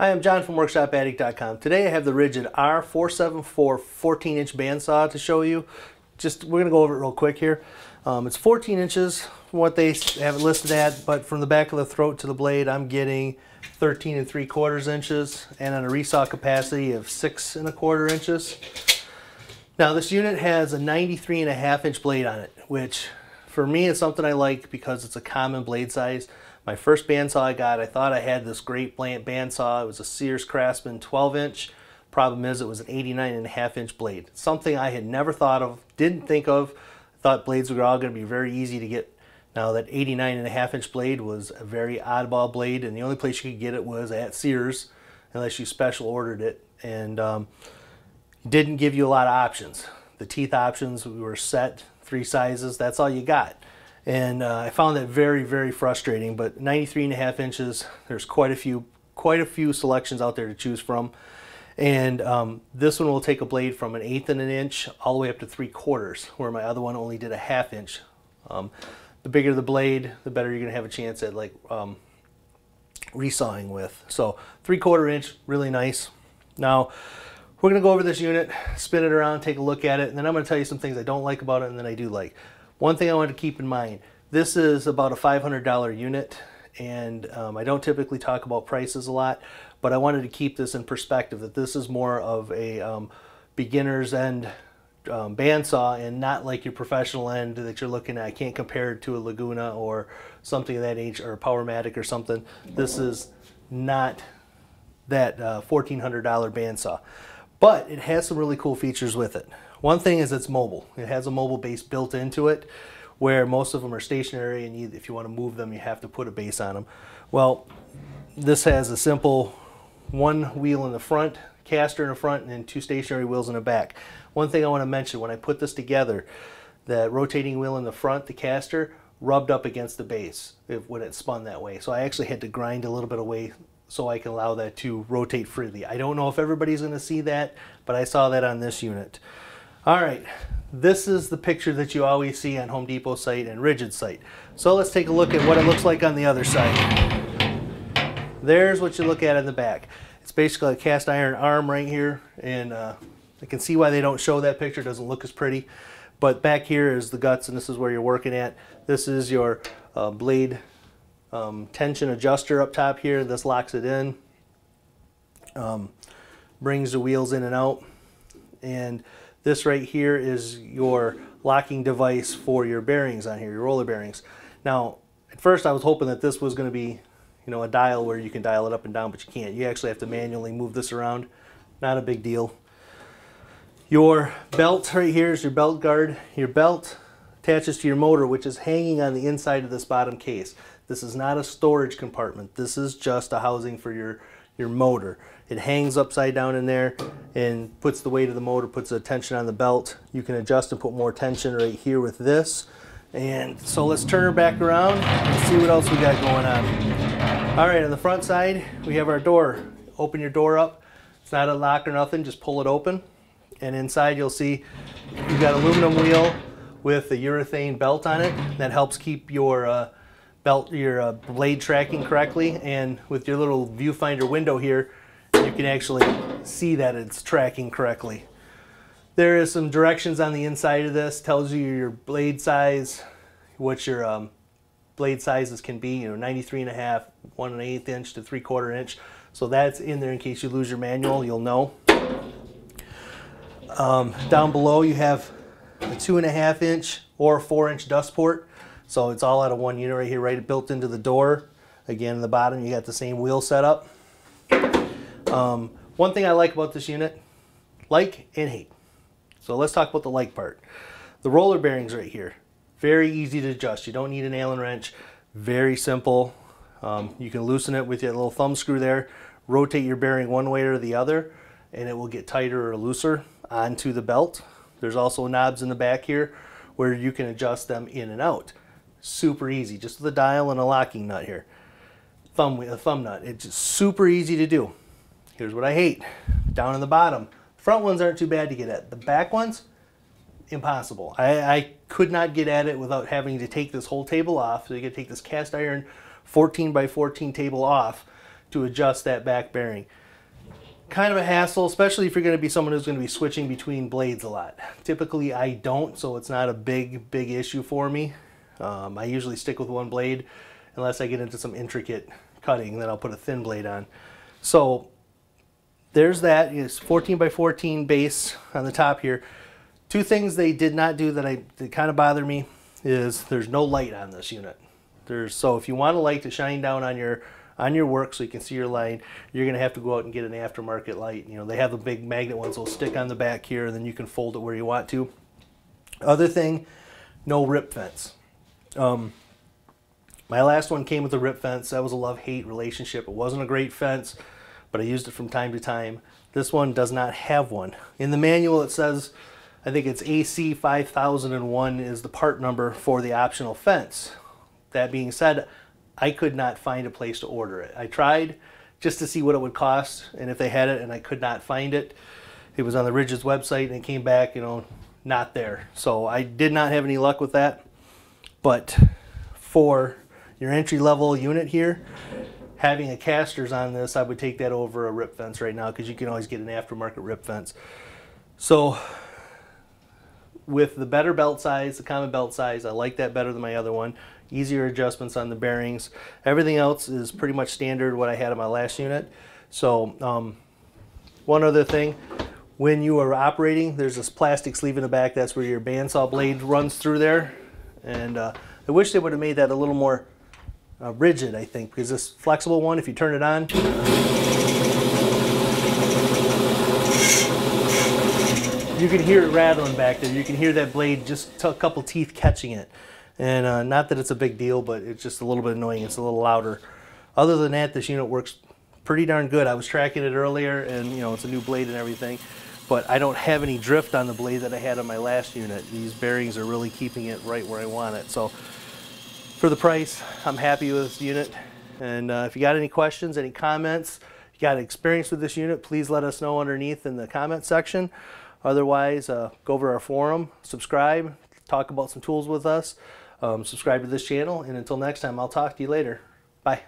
Hi, I'm John from WorkshopAddict.com. Today I have the Ridgid R474 14 inch bandsaw to show you. Just We're going to go over it real quick here. Um, it's 14 inches what they have it listed at, but from the back of the throat to the blade I'm getting 13 and 3 quarters inches and on a resaw capacity of 6 and a quarter inches. Now this unit has a 93 and a half inch blade on it, which for me is something I like because it's a common blade size. My first bandsaw I got, I thought I had this great bandsaw. It was a Sears Craftsman 12 inch. Problem is it was an 89 and a half inch blade. Something I had never thought of, didn't think of. Thought blades were all going to be very easy to get. Now that 89 and a half inch blade was a very oddball blade and the only place you could get it was at Sears unless you special ordered it and um, didn't give you a lot of options. The teeth options we were set three sizes, that's all you got. And uh, I found that very, very frustrating, but 93 and a half inches, there's quite a few, quite a few selections out there to choose from. And um, this one will take a blade from an eighth and an inch all the way up to three quarters, where my other one only did a half inch. Um, the bigger the blade, the better you're gonna have a chance at like um, resawing with. So three quarter inch, really nice. Now, we're gonna go over this unit, spin it around, take a look at it, and then I'm gonna tell you some things I don't like about it and then I do like. One thing I want to keep in mind, this is about a $500 unit and um, I don't typically talk about prices a lot, but I wanted to keep this in perspective that this is more of a um, beginner's end um, bandsaw and not like your professional end that you're looking at. I can't compare it to a Laguna or something of that age or a Powermatic or something. This is not that uh, $1,400 bandsaw, but it has some really cool features with it. One thing is it's mobile. It has a mobile base built into it where most of them are stationary and you, if you want to move them you have to put a base on them. Well, this has a simple one wheel in the front, caster in the front, and then two stationary wheels in the back. One thing I want to mention, when I put this together, that rotating wheel in the front, the caster, rubbed up against the base when it spun that way. So I actually had to grind a little bit away so I can allow that to rotate freely. I don't know if everybody's going to see that, but I saw that on this unit. All right, this is the picture that you always see on Home Depot site and Ridgid site. So let's take a look at what it looks like on the other side. There's what you look at in the back. It's basically a cast iron arm right here, and uh, I can see why they don't show that picture. It doesn't look as pretty. But back here is the guts, and this is where you're working at. This is your uh, blade um, tension adjuster up top here. This locks it in, um, brings the wheels in and out, and this right here is your locking device for your bearings on here, your roller bearings. Now, at first I was hoping that this was going to be, you know, a dial where you can dial it up and down, but you can't. You actually have to manually move this around. Not a big deal. Your belt right here is your belt guard. Your belt attaches to your motor, which is hanging on the inside of this bottom case. This is not a storage compartment. This is just a housing for your, your motor. It hangs upside down in there and puts the weight of the motor, puts the tension on the belt. You can adjust and put more tension right here with this. And so let's turn her back around and see what else we got going on. All right, on the front side, we have our door. Open your door up. It's not a lock or nothing, just pull it open. And inside you'll see you've got aluminum wheel with a urethane belt on it that helps keep your uh, belt, your uh, blade tracking correctly. And with your little viewfinder window here, you can actually see that it's tracking correctly. There is some directions on the inside of this, tells you your blade size, what your um, blade sizes can be, you know, 93 and a half, one and an eighth inch to three quarter inch. So that's in there in case you lose your manual, you'll know. Um, down below you have a two and a half inch or four inch dust port. So it's all out of one unit right here, right built into the door. Again, in the bottom, you got the same wheel setup. Um, one thing I like about this unit, like and hate. So let's talk about the like part. The roller bearings right here, very easy to adjust. You don't need an Allen wrench, very simple. Um, you can loosen it with your little thumb screw there, rotate your bearing one way or the other, and it will get tighter or looser onto the belt. There's also knobs in the back here where you can adjust them in and out. Super easy, just a dial and a locking nut here. Thumb, a thumb nut. It's just super easy to do. Here's what I hate. Down in the bottom. Front ones aren't too bad to get at. The back ones, impossible. I, I could not get at it without having to take this whole table off. So you can take this cast iron 14 by 14 table off to adjust that back bearing. Kind of a hassle, especially if you're going to be someone who's going to be switching between blades a lot. Typically I don't, so it's not a big, big issue for me. Um, I usually stick with one blade unless I get into some intricate cutting, then I'll put a thin blade on. So there's that. It's 14 by 14 base on the top here. Two things they did not do that I that kind of bother me is there's no light on this unit. There's so if you want a light to shine down on your on your work so you can see your line, you're gonna have to go out and get an aftermarket light. You know, they have the big magnet ones that'll stick on the back here and then you can fold it where you want to. Other thing, no rip fence. Um, my last one came with a rip fence. That was a love-hate relationship. It wasn't a great fence, but I used it from time to time. This one does not have one. In the manual it says, I think it's AC 5001 is the part number for the optional fence. That being said, I could not find a place to order it. I tried just to see what it would cost and if they had it and I could not find it. It was on the Ridgid's website and it came back, you know, not there. So I did not have any luck with that. But for your entry level unit here, having a casters on this, I would take that over a rip fence right now because you can always get an aftermarket rip fence. So with the better belt size, the common belt size, I like that better than my other one. Easier adjustments on the bearings. Everything else is pretty much standard what I had in my last unit. So um, one other thing, when you are operating, there's this plastic sleeve in the back. That's where your bandsaw blade runs through there. And uh, I wish they would have made that a little more uh, rigid, I think, because this flexible one, if you turn it on, you can hear it rattling back there. You can hear that blade just a couple teeth catching it. And uh, not that it's a big deal, but it's just a little bit annoying. It's a little louder. Other than that, this unit works pretty darn good. I was tracking it earlier, and you know it's a new blade and everything, but I don't have any drift on the blade that I had on my last unit. These bearings are really keeping it right where I want it. So for the price, I'm happy with this unit. And uh, if you got any questions, any comments, you got experience with this unit, please let us know underneath in the comment section. Otherwise, uh, go over our forum, subscribe, talk about some tools with us, um, subscribe to this channel, and until next time, I'll talk to you later. Bye.